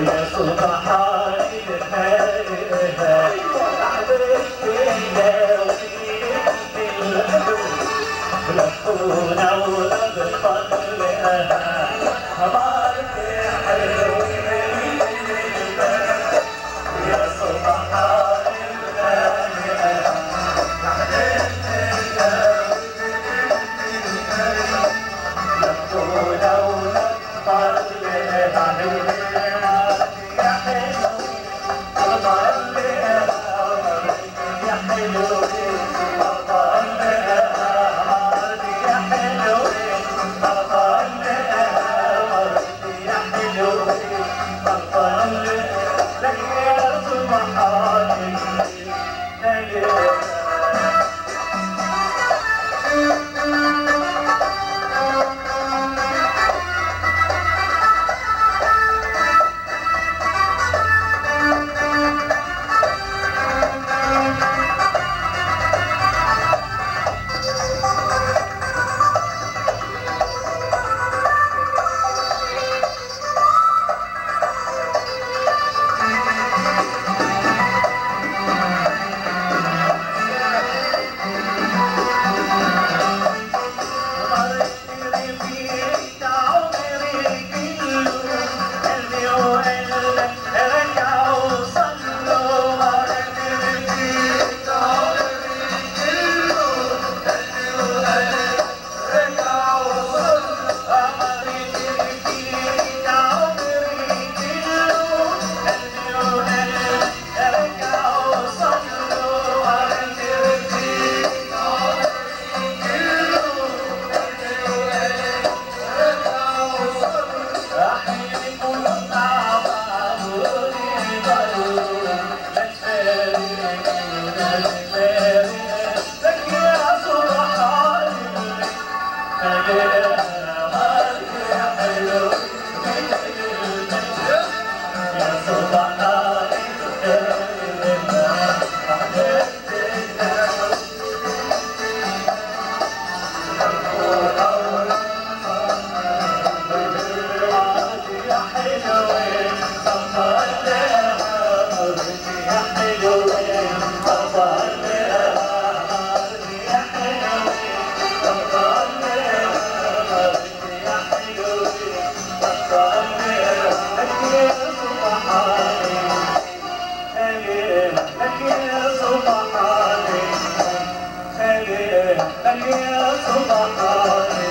يا صباح لفونا Hallelujah,